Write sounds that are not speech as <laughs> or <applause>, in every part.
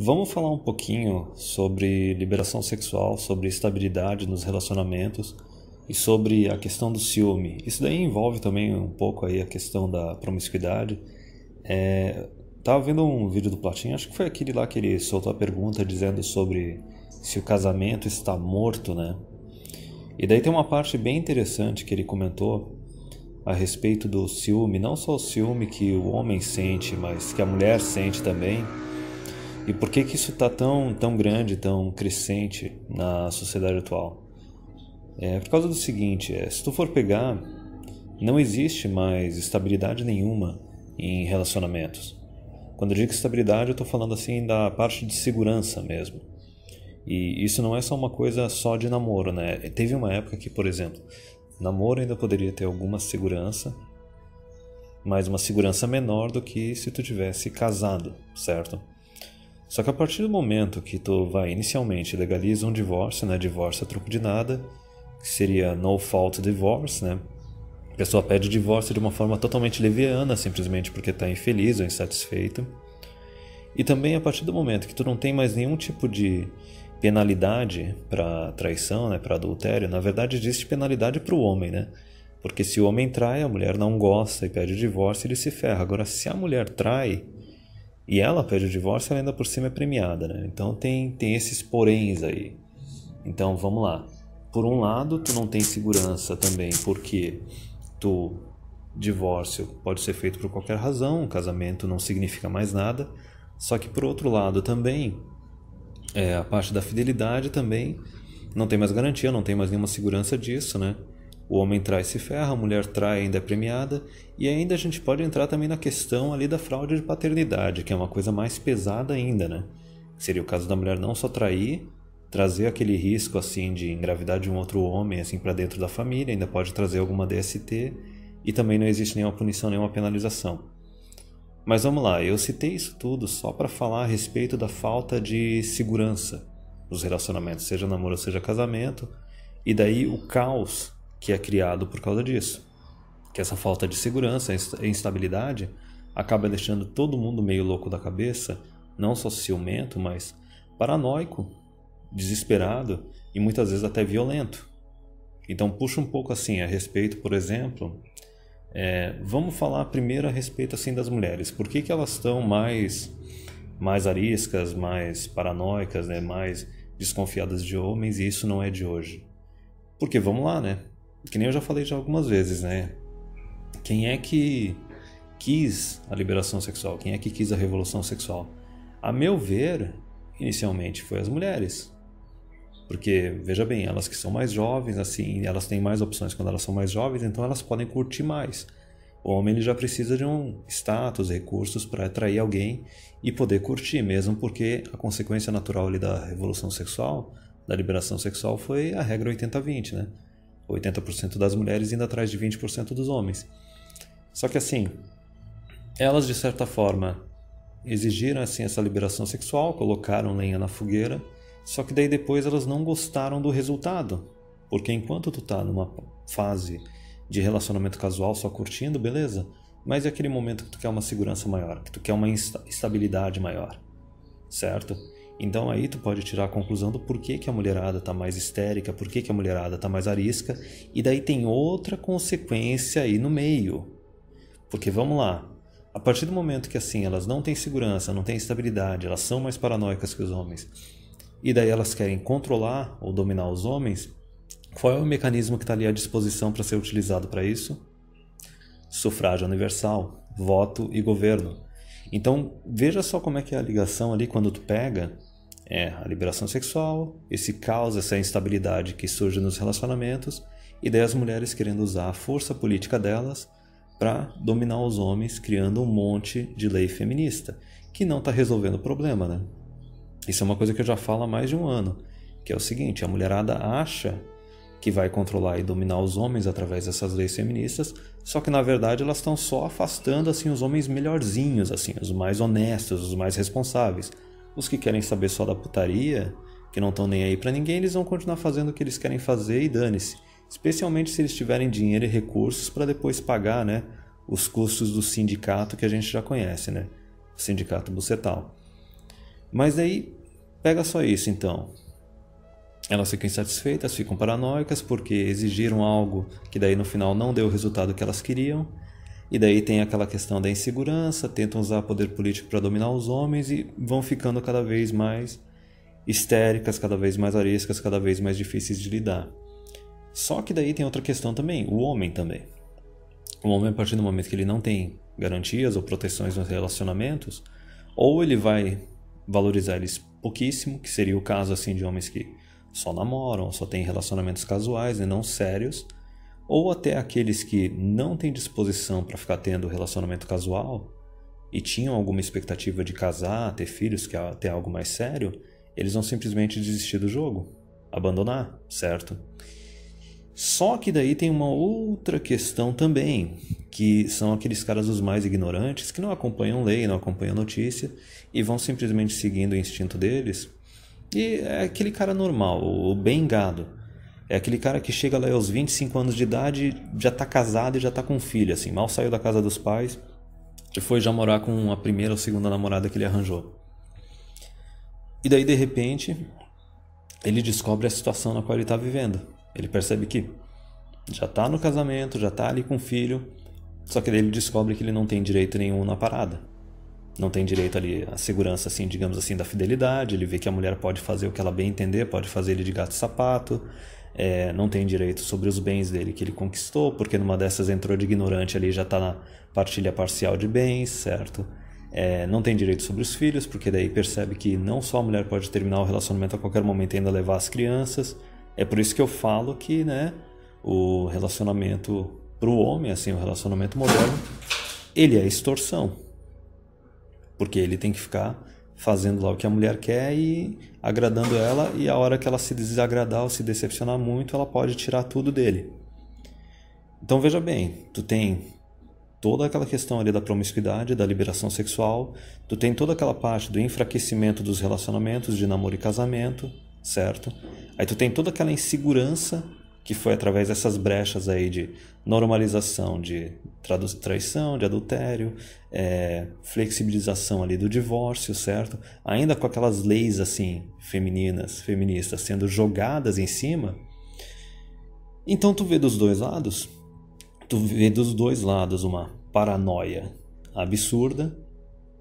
Vamos falar um pouquinho sobre liberação sexual, sobre estabilidade nos relacionamentos e sobre a questão do ciúme. Isso daí envolve também um pouco aí a questão da promiscuidade. É, tava vendo um vídeo do Platinho, acho que foi aquele lá que ele soltou a pergunta dizendo sobre se o casamento está morto, né? E daí tem uma parte bem interessante que ele comentou a respeito do ciúme, não só o ciúme que o homem sente, mas que a mulher sente também e por que, que isso está tão, tão grande, tão crescente na sociedade atual? É por causa do seguinte: é, se tu for pegar, não existe mais estabilidade nenhuma em relacionamentos. Quando eu digo estabilidade, eu estou falando assim da parte de segurança mesmo. E isso não é só uma coisa só de namoro, né? Teve uma época que, por exemplo, namoro ainda poderia ter alguma segurança, mas uma segurança menor do que se tu tivesse casado, certo? Só que a partir do momento que tu vai inicialmente legaliza um divórcio, né, divórcio a troco de nada, que seria no fault divorce, né? A pessoa pede divórcio de uma forma totalmente leviana, simplesmente porque está infeliz ou insatisfeito. E também a partir do momento que tu não tem mais nenhum tipo de penalidade para traição, né, para adultério, na verdade existe penalidade para o homem, né? Porque se o homem trai, a mulher não gosta e pede divórcio, ele se ferra. Agora, se a mulher trai, e ela pede o divórcio, ela ainda por cima é premiada, né? Então tem, tem esses poréns aí. Então vamos lá. Por um lado, tu não tem segurança também, porque tu divórcio pode ser feito por qualquer razão, casamento não significa mais nada. Só que por outro lado também, é, a parte da fidelidade também não tem mais garantia, não tem mais nenhuma segurança disso, né? O homem trai se ferra, a mulher trai ainda é premiada, e ainda a gente pode entrar também na questão ali da fraude de paternidade, que é uma coisa mais pesada ainda, né? Seria o caso da mulher não só trair, trazer aquele risco assim de engravidar de um outro homem assim para dentro da família, ainda pode trazer alguma DST e também não existe nenhuma punição, nenhuma penalização. Mas vamos lá, eu citei isso tudo só para falar a respeito da falta de segurança nos relacionamentos, seja namoro, seja casamento, e daí o caos que é criado por causa disso. Que essa falta de segurança e instabilidade acaba deixando todo mundo meio louco da cabeça, não só ciumento, mas paranoico, desesperado e muitas vezes até violento. Então puxa um pouco assim a respeito, por exemplo, é, vamos falar primeiro a respeito assim das mulheres. Por que, que elas estão mais mais ariscas, mais paranoicas, né, mais desconfiadas de homens e isso não é de hoje? Porque vamos lá, né? Que nem eu já falei já algumas vezes, né? Quem é que quis a liberação sexual? Quem é que quis a revolução sexual? A meu ver, inicialmente foi as mulheres. Porque, veja bem, elas que são mais jovens, assim, elas têm mais opções quando elas são mais jovens, então elas podem curtir mais. O homem ele já precisa de um status, recursos para atrair alguém e poder curtir, mesmo porque a consequência natural ali da revolução sexual, da liberação sexual, foi a regra 80-20, né? 80% das mulheres indo atrás de 20% dos homens. Só que assim, elas de certa forma exigiram assim essa liberação sexual, colocaram lenha na fogueira, só que daí depois elas não gostaram do resultado. Porque enquanto tu tá numa fase de relacionamento casual só curtindo, beleza? Mas é aquele momento que tu quer uma segurança maior, que tu quer uma estabilidade maior, certo? Então aí tu pode tirar a conclusão do porquê que a mulherada está mais histérica, porquê que a mulherada está mais arisca, e daí tem outra consequência aí no meio. Porque vamos lá, a partir do momento que assim elas não têm segurança, não têm estabilidade, elas são mais paranoicas que os homens, e daí elas querem controlar ou dominar os homens, qual é o mecanismo que está ali à disposição para ser utilizado para isso? Sufrágio universal, voto e governo. Então veja só como é que é a ligação ali quando tu pega é a liberação sexual, esse caos, essa instabilidade que surge nos relacionamentos, e daí as mulheres querendo usar a força política delas para dominar os homens, criando um monte de lei feminista, que não está resolvendo o problema, né? Isso é uma coisa que eu já falo há mais de um ano, que é o seguinte: a mulherada acha que vai controlar e dominar os homens através dessas leis feministas, só que na verdade elas estão só afastando assim os homens melhorzinhos, assim, os mais honestos, os mais responsáveis os que querem saber só da putaria, que não estão nem aí para ninguém, eles vão continuar fazendo o que eles querem fazer e dane-se. Especialmente se eles tiverem dinheiro e recursos para depois pagar, né, os custos do sindicato que a gente já conhece, né? O sindicato bucetal. Mas daí, pega só isso então. Elas ficam insatisfeitas, ficam paranoicas porque exigiram algo que daí no final não deu o resultado que elas queriam. E daí tem aquela questão da insegurança, tentam usar poder político para dominar os homens e vão ficando cada vez mais histéricas, cada vez mais ariscas, cada vez mais difíceis de lidar. Só que daí tem outra questão também, o homem também. O homem, a partir do momento que ele não tem garantias ou proteções nos relacionamentos, ou ele vai valorizar eles pouquíssimo, que seria o caso assim de homens que só namoram, só têm relacionamentos casuais e não sérios, ou até aqueles que não têm disposição para ficar tendo relacionamento casual e tinham alguma expectativa de casar, ter filhos, que é ter algo mais sério, eles vão simplesmente desistir do jogo, abandonar, certo? Só que daí tem uma outra questão também, que são aqueles caras os mais ignorantes que não acompanham lei, não acompanham notícia e vão simplesmente seguindo o instinto deles. E é aquele cara normal, o bem gado. É aquele cara que chega lá aos 25 anos de idade, já tá casado e já tá com filho, assim, mal saiu da casa dos pais e foi já morar com a primeira ou segunda namorada que ele arranjou. E daí de repente, ele descobre a situação na qual ele está vivendo ele percebe que já está no casamento, já está ali com o filho, só que daí ele descobre que ele não tem direito nenhum na parada. Não tem direito ali à segurança, assim, digamos assim, da fidelidade. Ele vê que a mulher pode fazer o que ela bem entender, pode fazer ele de gato e sapato. É, não tem direito sobre os bens dele que ele conquistou, porque numa dessas entrou de ignorante ali já está na partilha parcial de bens, certo? É, não tem direito sobre os filhos, porque daí percebe que não só a mulher pode terminar o relacionamento a qualquer momento e ainda levar as crianças. É por isso que eu falo que, né, o relacionamento para o homem, assim, o relacionamento moderno, ele é extorsão. Porque ele tem que ficar fazendo lá o que a mulher quer e agradando ela, e a hora que ela se desagradar ou se decepcionar muito, ela pode tirar tudo dele. Então veja bem, tu tem toda aquela questão ali da promiscuidade, da liberação sexual, tu tem toda aquela parte do enfraquecimento dos relacionamentos de namoro e casamento, certo? Aí tu tem toda aquela insegurança que foi através dessas brechas aí de normalização de traição, de adultério, é, flexibilização ali do divórcio, certo? Ainda com aquelas leis assim femininas, feministas sendo jogadas em cima. Então tu vê dos dois lados, tu vê dos dois lados uma paranoia absurda,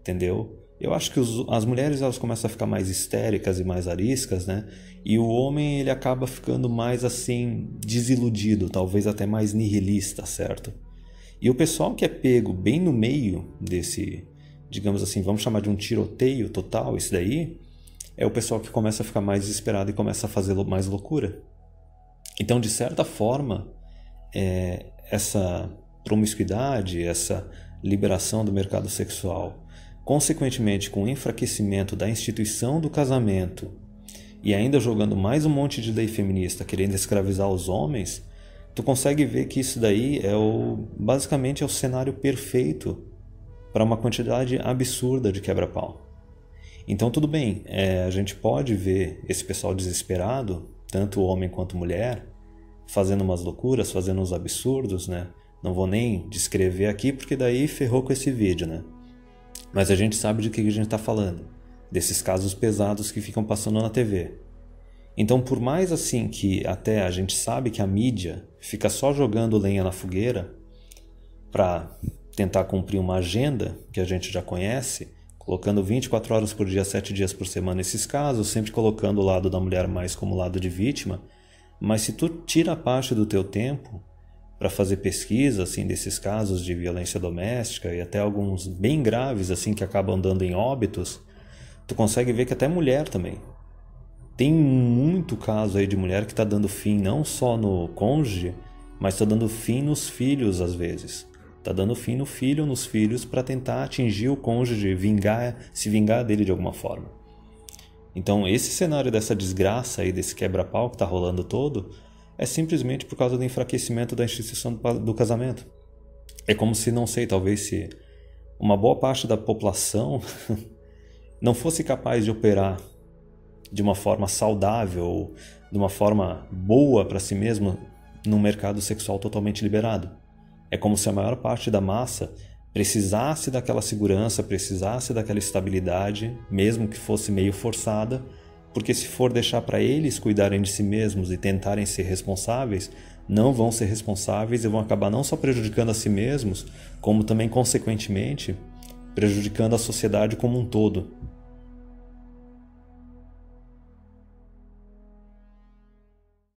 entendeu? Eu acho que os, as mulheres elas começam a ficar mais histéricas e mais ariscas, né? E o homem ele acaba ficando mais assim desiludido, talvez até mais nihilista, certo? E o pessoal que é pego bem no meio desse, digamos assim, vamos chamar de um tiroteio total, isso daí, é o pessoal que começa a ficar mais desesperado e começa a fazer mais loucura. Então, de certa forma, é, essa promiscuidade, essa liberação do mercado sexual Consequentemente, com o enfraquecimento da instituição do casamento e ainda jogando mais um monte de lei feminista querendo escravizar os homens, tu consegue ver que isso daí é o basicamente é o cenário perfeito para uma quantidade absurda de quebra-pau. Então tudo bem, é, a gente pode ver esse pessoal desesperado, tanto homem quanto mulher, fazendo umas loucuras, fazendo uns absurdos, né? Não vou nem descrever aqui porque daí ferrou com esse vídeo, né? Mas a gente sabe de que a gente está falando, desses casos pesados que ficam passando na TV. Então, por mais assim que até a gente sabe que a mídia fica só jogando lenha na fogueira para tentar cumprir uma agenda que a gente já conhece, colocando 24 horas por dia, 7 dias por semana esses casos, sempre colocando o lado da mulher mais como lado de vítima, mas se tu tira parte do teu tempo para fazer pesquisa assim desses casos de violência doméstica e até alguns bem graves assim que acabam dando em óbitos, tu consegue ver que até mulher também tem muito caso aí de mulher que está dando fim não só no cônjuge, mas está dando fim nos filhos às vezes. Está dando fim no filho ou nos filhos para tentar atingir o cônjuge, vingar, se vingar dele de alguma forma. Então esse cenário dessa desgraça aí, desse quebra-pau que está rolando todo, é simplesmente por causa do enfraquecimento da instituição do casamento. É como se, não sei, talvez se uma boa parte da população <laughs> não fosse capaz de operar de uma forma saudável, de uma forma boa para si mesmo num mercado sexual totalmente liberado. É como se a maior parte da massa precisasse daquela segurança, precisasse daquela estabilidade, mesmo que fosse meio forçada, porque se for deixar para eles cuidarem de si mesmos e tentarem ser responsáveis, não vão ser responsáveis e vão acabar não só prejudicando a si mesmos, como também consequentemente prejudicando a sociedade como um todo,